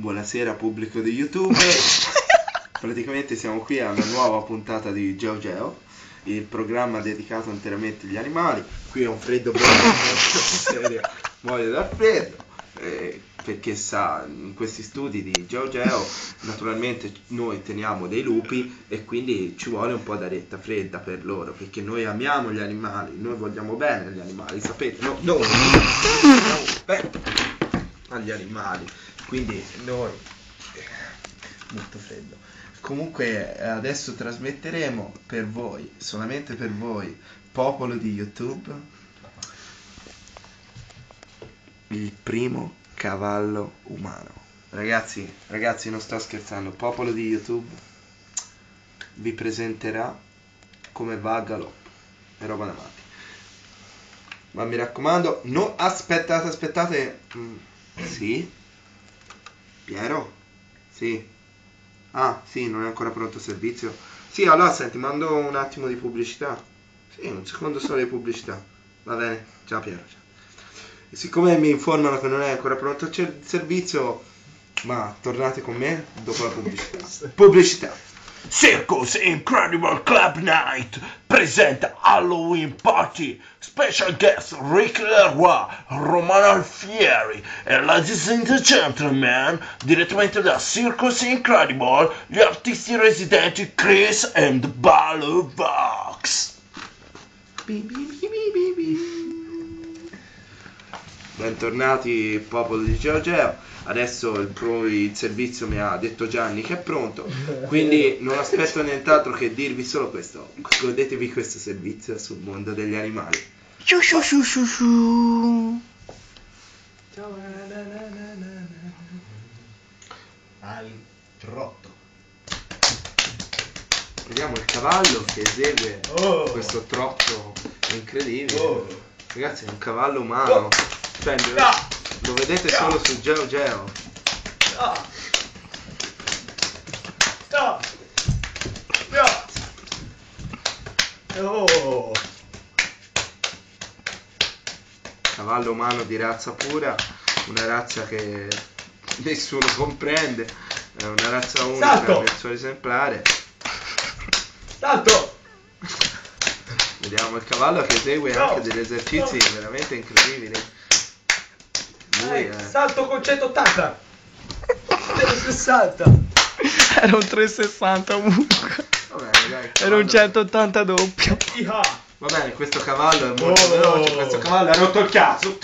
Buonasera pubblico di YouTube. Praticamente siamo qui a una nuova puntata di Geo Geo, il programma dedicato interamente agli animali. Qui è un freddo bello, serio, muoio dal freddo. eh, perché sa, in questi studi di Geo Geo naturalmente noi teniamo dei lupi e quindi ci vuole un po' d'aretta fredda per loro, perché noi amiamo gli animali, noi vogliamo bene agli animali, sapete? No, noi vogliamo bene agli animali, quindi noi eh, molto freddo. Comunque adesso trasmetteremo per voi, solamente per voi, popolo di YouTube, il primo cavallo umano. Ragazzi, ragazzi, non sto scherzando, popolo di YouTube vi presenterà come va a galoppo e roba da matti. Ma mi raccomando, no, aspettate, aspettate. Mm, sì? Piero? Sì. Ah, sì, non è ancora pronto il servizio. Sì, allora senti, mando un attimo di pubblicità. Sì, un secondo solo di pubblicità. Va bene. Ciao Piero. Ciao. E siccome mi informano che non è ancora pronto il servizio, ma tornate con me dopo la pubblicità. Pubblicità. Circus Incredible Club Night presenta Halloween Party. Special guest Rick Leroy, Romano Alfieri e ladies and gentlemen direttamente da Circus Incredible gli artisti residenti Chris and Ballo Vox. Bi, bi, bi. Bentornati popolo di Geo Geo. Adesso il, pro- il servizio mi ha detto Gianni che è pronto, quindi non aspetto nient'altro che dirvi solo questo. Godetevi questo servizio sul mondo degli animali. Sciu sciu sciu sciu sciu al trotto. Vediamo il cavallo che esegue Oh. questo trotto incredibile. Oh. Ragazzi, è un cavallo umano. Cioè, lo, Ah. lo vedete solo su Geo Geo. Ah. Stop. Yeah. Oh. cavallo umano di razza pura, una razza che nessuno comprende, è una razza unica Salto! nel suo esemplare. Salto. Vediamo il cavallo che esegue No! anche degli esercizi No! veramente incredibili. Dai, è... salto con 180. 160. Era un 360 comunque. Va bene, dai, il Era un cavallo- 180 doppio. Iha. Va bene, questo cavallo è molto Oh! veloce, questo cavallo ha rotto il cazzo.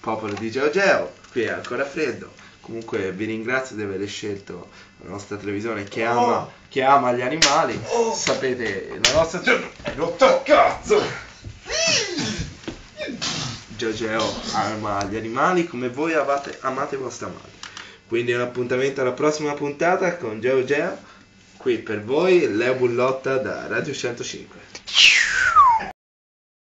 Popolo di Geo Geo, qui è ancora freddo. Comunque vi ringrazio di aver scelto la nostra televisione che ama, Oh! che ama gli animali. Oh! Sapete, la nostra televisione è rotto il cazzo. Geo Geo ama gli animali come voi amate, amate i vostri amati. Quindi un appuntamento alla prossima puntata con Geo Geo. Qui per voi Leo Bullotta da Radio 105.